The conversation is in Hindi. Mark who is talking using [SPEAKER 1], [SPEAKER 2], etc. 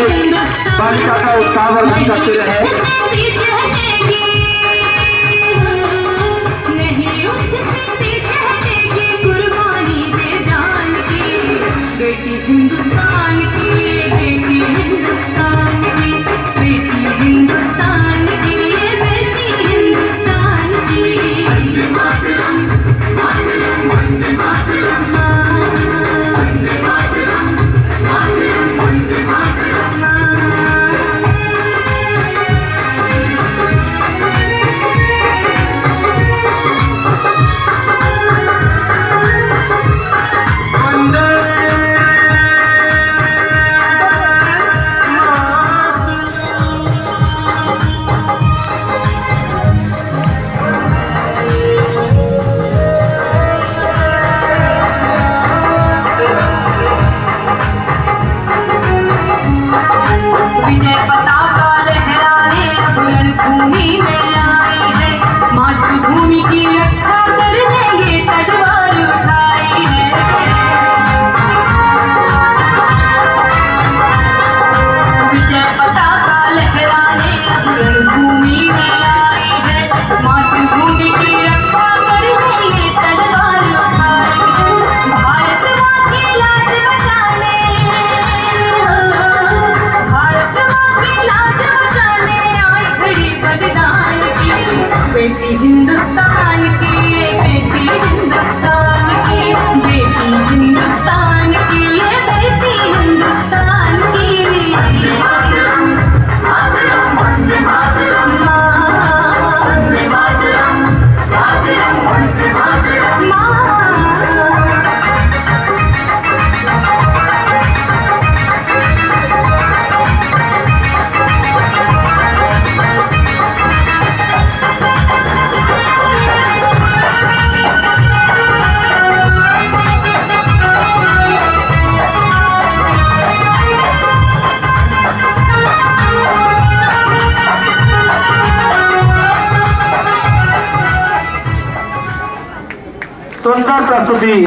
[SPEAKER 1] बालिका का उत्साह वर्धन करते रहे।
[SPEAKER 2] contrast to be